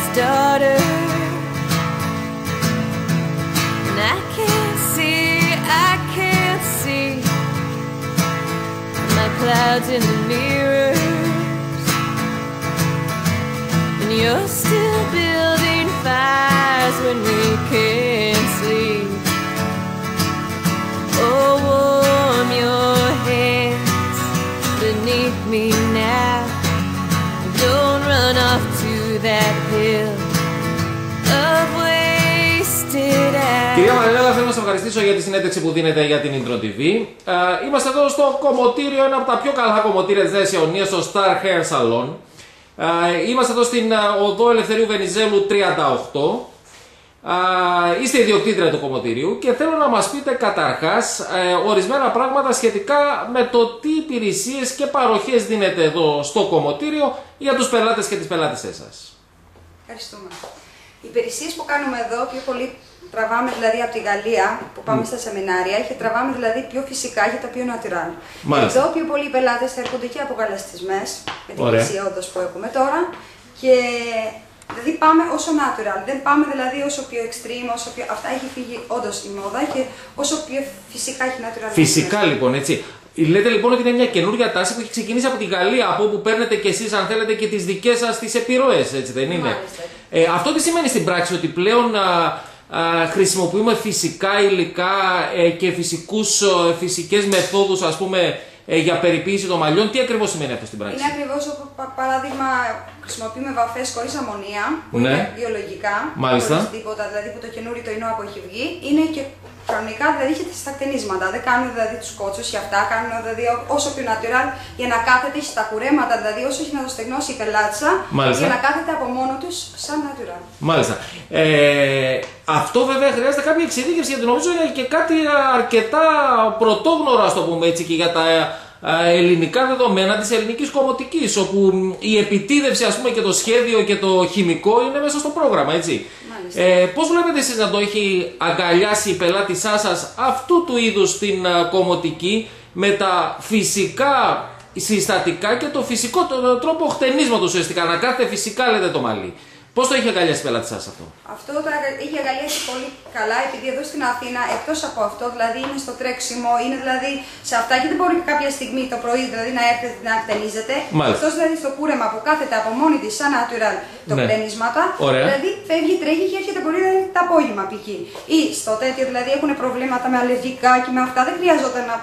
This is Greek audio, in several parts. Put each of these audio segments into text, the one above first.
midnight's daughter. And I can't see, I can't see my clouds in the mirrors. And you're still building fires when we can't sleep. Oh, warm your hands beneath me now. Don't run off to that Κυρία Μαριλέλα, θέλω να σας ευχαριστήσω για τη συνέντευξη που δίνετε για την Intro TV. Ε, είμαστε εδώ στο κομμωτήριο, ένα από τα πιο καλά κομμωτήρια της Νέας Ιωνίας, στο Star Hair Salon. Ε, είμαστε εδώ στην ε, οδό Ελευθερίου Βενιζέλου 38. Ε, είστε ιδιοκτήτρια του κομμωτήριου και θέλω να μας πείτε καταρχάς ε, ορισμένα πράγματα σχετικά με το τι υπηρεσίες και παροχές δίνετε εδώ στο κομμωτήριο για τους πελάτες και τις πελάτησές σας. Ευχαριστούμε. Οι υπηρεσίες που κάνουμε εδώ πιο πολύ τραβάμε δηλαδή από τη Γαλλία που πάμε στα σεμινάρια και τραβάμε δηλαδή πιο φυσικά και τα πιο natural. Μάλιστα. Εδώ πιο πολλοί πελάτες θα έρχονται και από γαλαστισμές με την Ωραία. πλησιότητα που έχουμε τώρα και δηλαδή πάμε όσο natural. Δεν πάμε δηλαδή όσο πιο extreme, όσο πιο... αυτά έχει φύγει όντως η μόδα και όσο πιο φυσικά έχει natural. Φυσικά λοιπόν, έτσι. Λέτε λοιπόν ότι είναι μια καινούργια τάση που έχει ξεκινήσει από τη Γαλλία, από όπου παίρνετε κι εσείς αν θέλετε και τις δικές σας τις επιρροές, έτσι δεν είναι; Μάλιστα. Ε, αυτό τι σημαίνει στην πράξη, ότι πλέον α, α, χρησιμοποιούμε φυσικά υλικά ε, και φυσικούς, ε, φυσικές μεθόδους ας πούμε ε, για περιποίηση των μαλλιών. Τι ακριβώς σημαίνει αυτό στην πράξη; Είναι ακριβώς όπω πα- παράδειγμα χρησιμοποιούμε βαφές χωρίς αμμονία, που Ναι. είναι βιολογικά, Μάλιστα. χωρίς τίποτα, δηλαδή που το καινούριο το ινό που έχει βγει, είναι και κανονικά δηλαδή έχει τα κτενίσματα. Δεν κάνουν δηλαδή τους κότσους και αυτά, κάνουν δηλαδή όσο πιο natural για να κάθεται έχει τα κουρέματα, δηλαδή όσο έχει να το στεγνώσει η πελάτσα, Μάλιστα. για να κάθεται από μόνο τους σαν natural. Μάλιστα. Ε, αυτό βέβαια χρειάζεται κάποια εξειδίκευση γιατί νομίζω είναι και κάτι αρκετά πρωτόγνωρο, ας το πούμε έτσι, και για τα ε, ελληνικά δεδομένα της ελληνικής κομμωτικής, όπου η επιτίδευση ας πούμε και το σχέδιο και το χημικό είναι μέσα στο πρόγραμμα, έτσι. Μάλιστα. Ε, πώς βλέπετε εσείς να το έχει αγκαλιάσει η πελάτησά σας αυτού του είδους την ε, κομμωτική με τα φυσικά συστατικά και το φυσικό το- τρόπο χτενίσματος ουσιαστικά, να κάθεται φυσικά λέτε το μαλλί. Πώς το έχει αγκαλιάσει η πελάτησά σας αυτό; Αυτό το αγα- είχε αγκαλιάσει πολύ καλά επειδή εδώ στην Αθήνα, εκτός από αυτό, δηλαδή είναι στο τρέξιμο, είναι δηλαδή σε αυτά και δεν μπορεί κάποια στιγμή το πρωί δηλαδή να έρθετε να κτενίζετε. Μάλιστα. Αυτό δηλαδή στο κούρεμα που κάθεται από μόνη της, σαν natural το Ναι. κτενίσματα, Ωραία. δηλαδή φεύγει, τρέχει και έρχεται πολύ δηλαδή, το απόγευμα π.χ. Ή στο τέτοιο δηλαδή έχουν προβλήματα με αλλεργικά και με αυτά, δεν χρειαζόταν να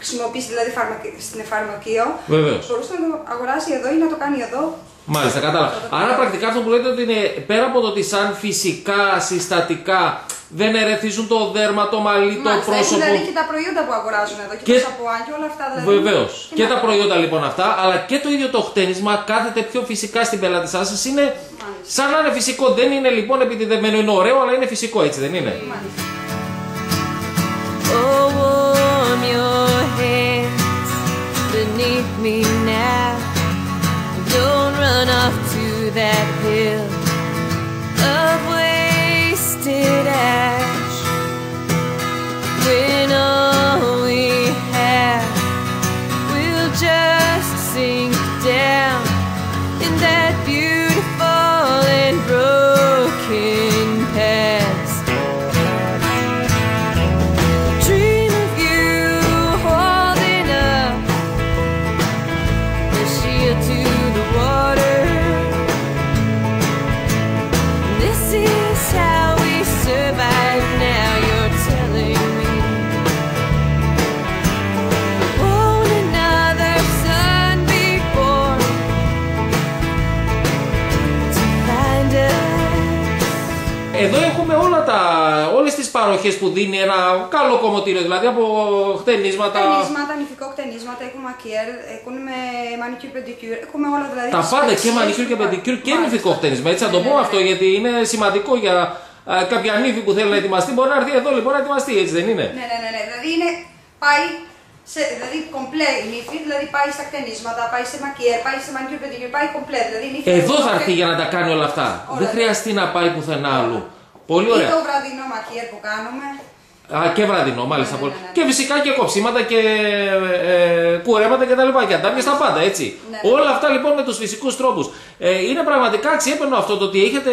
χρησιμοποιήσει δηλαδή φαρμακ- στην φαρμακείο. Βεβαίως. Μπορούσε να το αγοράσει εδώ ή να το κάνει εδώ. Μάλιστα, κατάλαβα. Άρα πρακτικά αυτό που λέτε ότι είναι πέρα από το ότι σαν φυσικά συστατικά δεν ερεθίζουν το δέρμα, το μαλλί, το Μάλιστα, έχουν πρόσωπο. δηλαδή και τα προϊόντα που αγοράζουν εδώ και, Και- το σαπουάν και όλα αυτά. Δηλαδή, Βεβαίως. Και να τα τα- προϊόντα λοιπόν αυτά, αλλά και το ίδιο το χτένισμα κάθεται πιο φυσικά στην πελάτησά σας. Είναι σαν να είναι φυσικό. Δεν είναι λοιπόν επιτιδεμένο, είναι ωραίο, αλλά είναι φυσικό, έτσι δεν είναι; Μάλιστα. Oh, warm your hands beneath me now. Don't run off to that hill of wasted ash. When all we have will just sink down in that beautiful and broken past. Dream of you holding up the shield to Εδώ έχουμε όλα τα, όλες τις παροχές που δίνει ένα καλό κομμωτήριο, δηλαδή από χτενίσματα, Κτενίσματα, νυφικό κτενίσματα, έχουμε μακιέρ, έχουμε μανικιούρ, πεντικιούρ, έχουμε όλα δηλαδή. τα τις πάντα και υπηρεσίες μανικιούρ και που υπάρχουν. πεντικιούρ και Μάλιστα. νυφικό χτένισμα. Έτσι, να το Ναι, πω ναι, αυτό ναι. γιατί είναι σημαντικό για α, κάποια νύφη που θέλει να ετοιμαστεί. Μπορεί να έρθει εδώ λοιπόν να ετοιμαστεί, έτσι δεν είναι; Ναι, ναι, ναι, ναι. Δηλαδή είναι, πάει σε, δηλαδή κομπλέ η νύφη, δηλαδή πάει στα κτενίσματα, πάει σε μακιέρ, πάει σε μανικιούρ, πεντικιούρ, πάει κομπλέ. Δηλαδή, η νύφη Εδώ θα και- έρθει για να τα κάνει όλα αυτά. Όλα, Δεν ναι. χρειαστεί να πάει πουθενά άλλου. Πολύ Ή ωραία. το βραδινό μακιέρ που κάνουμε. Α, και βραδινό, μάλιστα. Ναι, πολύ. ναι, ναι, ναι. Και φυσικά και κοψίματα και ε, κουρέματα κτλ. Και αντάμια στα πάντα, έτσι. Ναι. Όλα αυτά λοιπόν με τους φυσικούς τρόπους. Ε, είναι πραγματικά αξιέπαινο αυτό το ότι έχετε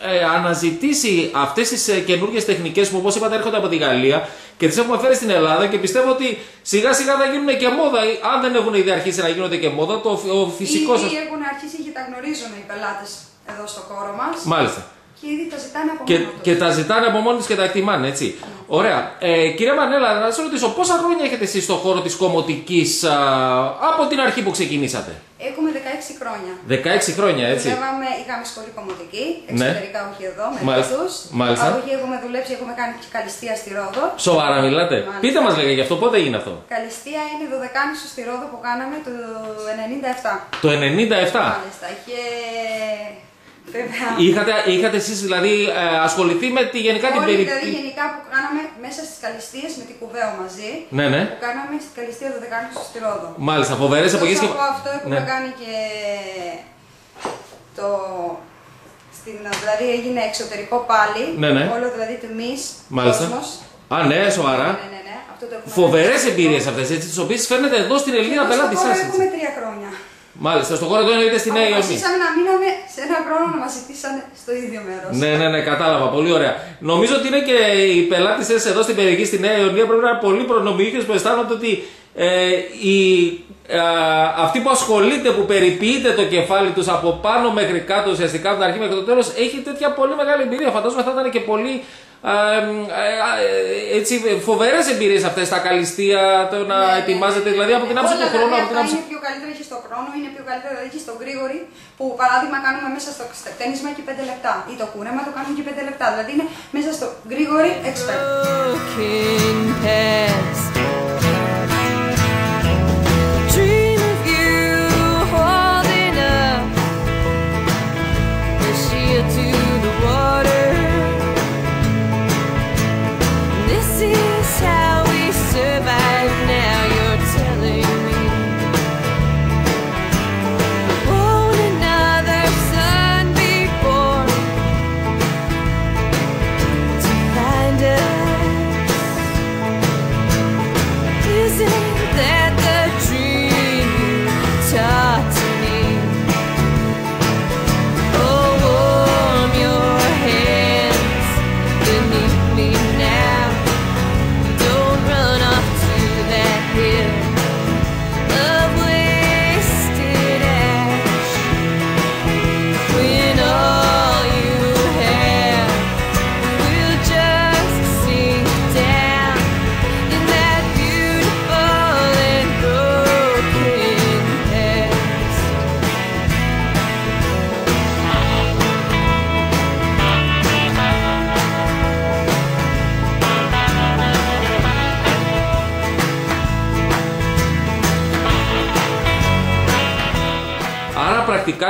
ε, αναζητήσει αυτές τις ε, καινούργιες τεχνικές που όπως είπατε έρχονται από τη Γαλλία και τις έχουμε φέρει στην Ελλάδα και πιστεύω ότι σιγά σιγά θα γίνουν και μόδα. Αν δεν έχουν ήδη αρχίσει να γίνονται και μόδα, το ο φυσικός σα. Ήδη έχουν αρχίσει και τα γνωρίζουν οι πελάτες εδώ στο χώρο μας. Μάλιστα. Και ήδη τα ζητάνε από Και, μόνος τους. και τα ζητάνε από μόνοι τους και τα εκτιμάνε, έτσι. Ωραία. Ε, κυρία Μανέλα, να σα ρωτήσω, πόσα χρόνια έχετε εσείς στον χώρο της κομμωτικής από την αρχή που ξεκινήσατε; Έχουμε 16 χρόνια. 16 χρόνια, έτσι. Δουλεύαμε, είχαμε σχολή κομμωτική, Ναι. εξωτερικά όχι εδώ, με Μάλιστα. τους. Μάλιστα. Από εκεί έχουμε δουλέψει, έχουμε κάνει και καλυστία στη Ρόδο. Σοβαρά μιλάτε. Μάλιστα. Πείτε μας λέγα γι' αυτό, πότε έγινε αυτό; Καλυστία είναι η δωδεκάνησο στη Ρόδο που κάναμε το 97. Το 97. Μάλιστα. Και βέβαια. Είχατε, είχατε εσείς δηλαδή ε, ασχοληθεί με τη γενικά την Όλοι δηλαδή περιπτώση. γενικά που κάναμε μέσα στις καλυστίες με την κουβέο μαζί. Ναι, ναι. Που κάναμε στην καλυστία δωδεκάνησο στη Ρόδο. Μάλιστα, φοβερές εποχέ Εκτός και. από αυτό έχουμε Ναι. κάνει και το... Στην, δηλαδή έγινε εξωτερικό πάλι, Ναι, ναι. όλο δηλαδή τιμή, Μάλιστα. κόσμος. Α, ναι, σοβαρά. Ναι, ναι, ναι, αυτό το έχουμε Φοβερές κάνει. εμπειρίες αυτές, έτσι, τις οποίες φέρνετε εδώ στην Ελληνίδα Εδώ πελάτη στο σα. χώρο έχουμε τρία χρόνια. Μάλιστα, στον χώρο εδώ εννοείται στη Νέα Υόρκη. Αποφασίσαμε να μείνουμε σε ένα χρόνο να μας ζητήσανε στο ίδιο μέρος. Ναι, ναι, ναι, κατάλαβα. Πολύ ωραία. Νομίζω ότι είναι και οι πελάτες εδώ στην περιοχή στη Νέα Ιωνία πρέπει να είναι πολύ προνομιούχες που αισθάνονται ότι ε, οι, ε, αυτοί που ασχολείται, που περιποιείται το κεφάλι τους από πάνω μέχρι κάτω, ουσιαστικά από την αρχή μέχρι το τέλος, έχει τέτοια πολύ μεγάλη εμπειρία. Φαντάζομαι θα ήταν και πολύ. Ε, ε, ε, έτσι, φοβερές εμπειρίες αυτές τα καλυστία, το να Ναι, ναι, ετοιμάζετε, ναι, δηλαδή ναι. από την άποψη Όλα του χρόνου, από αυτά την άποψη. Είναι πιο καλύτερα έχει στο χρόνο, είναι πιο καλύτερα δηλαδή έχει στο γρήγορη που παράδειγμα κάνουμε μέσα στο τένισμα και 5 λεπτά ή το κούρεμα το κάνουμε και 5 λεπτά. Δηλαδή είναι μέσα στο γρήγορη expert.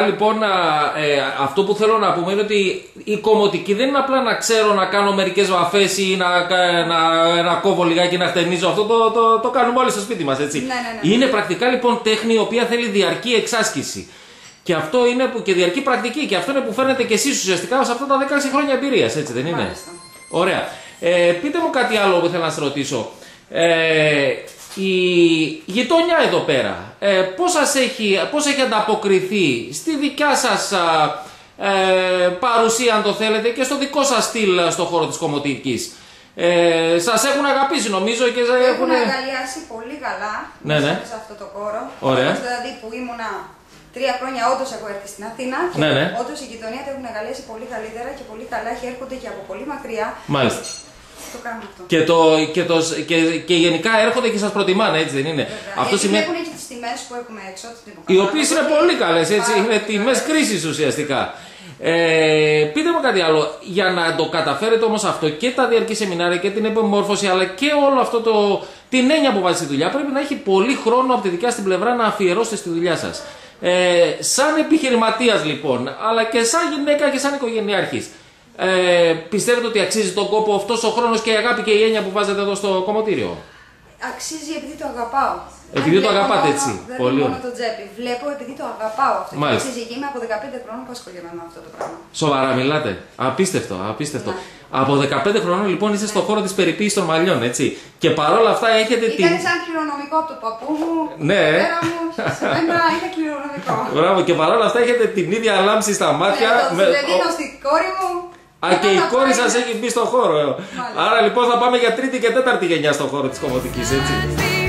Λοιπόν α, ε, αυτό που θέλω να πούμε είναι ότι η κομμωτική δεν είναι απλά να ξέρω να κάνω μερικές βαφές ή να, κα- να, να κόβω λιγάκι να χτενίζω. Αυτό το, το, το κάνουμε όλοι στο σπίτι μας έτσι. Ναι, ναι, ναι. Είναι πρακτικά λοιπόν τέχνη η οποία θέλει διαρκή εξάσκηση. Και αυτό είναι που, και διαρκή πρακτική και αυτό είναι που φαίνεται και εσείς ουσιαστικά σε αυτά τα 16 χρόνια εμπειρίας, έτσι δεν είναι; Μάλιστα. Ωραία. Ε, πείτε μου κάτι άλλο που θέλω να σας ρωτήσω. Ε, η γειτονιά εδώ πέρα, ε, πώς, σας έχει, πώς έχει ανταποκριθεί στη δικιά σας α, ε, παρουσία, αν το θέλετε, και στο δικό σας στυλ α, στο χώρο της κομμωτικής. Ε, σας έχουν αγαπήσει νομίζω και Το έχουν... έχουν αγκαλιάσει πολύ καλά Ναι, μέσα ναι. σε αυτό το χώρο. Ωραία. Όπως δηλαδή που ήμουνα τρία χρόνια όντως έχω έρθει στην Αθήνα και Ναι, ναι. όντως η γειτονία το έχουν αγκαλιάσει πολύ καλύτερα και πολύ καλά και έρχονται και από πολύ μακριά. Μάλιστα. Το κάνουν αυτό. Και, το, και, το, και, και γενικά έρχονται και σας προτιμάνε, έτσι δεν είναι. Βέβαια. Αυτό Γιατί σημαίνει... βλέπουν και τις τιμές που έχουμε έξω. την Οι οποίες είναι πολύ καλές, έτσι. Πάρα Είναι πολύ τιμές καλές. κρίσης ουσιαστικά. Ε, πείτε μου κάτι άλλο. Για να το καταφέρετε όμως αυτό και τα διαρκή σεμινάρια και την επιμόρφωση, αλλά και όλο αυτό το. την έννοια που βάζει στη δουλειά, πρέπει να έχει πολύ χρόνο από τη δικιά στην πλευρά να αφιερώσετε στη δουλειά σας. Ε, σαν επιχειρηματίας λοιπόν, αλλά και σαν γυναίκα και σαν οικογενειάρχης. Ε, πιστεύετε ότι αξίζει τον κόπο αυτός ο χρόνος και η αγάπη και η έννοια που βάζετε εδώ στο κομμωτήριο; Αξίζει επειδή το αγαπάω. Επειδή το βλέπω αγαπάτε μόνο- έτσι. Δεν Πολύ βλέπω ωραία. μόνο το τσέπη. Βλέπω επειδή το αγαπάω αυτό. Μάλιστα. Και συζυγή είμαι από 15 χρόνων που ασχολούμαι με αυτό το πράγμα. Σοβαρά μιλάτε. Απίστευτο, απίστευτο. Ναι. Από 15 χρονών λοιπόν είστε στο χώρο της περιποίησης των μαλλιών, έτσι. Και παρόλα αυτά έχετε την. Ήταν σαν κληρονομικό από τον παππού μου, Ναι. τον πατέρα μου, σε μένα είναι κληρονομικό. Μπράβο, και παρόλα αυτά έχετε την ίδια λάμψη στα μάτια. Ναι, το με- δίνω στην κόρη μου. Α, και η να κόρη πάει- σας έχει μπει στο χώρο. Μάλιστα. Άρα λοιπόν θα πάμε για τρίτη και τέταρτη γενιά στο χώρο της κομμωτικής, έτσι. Feel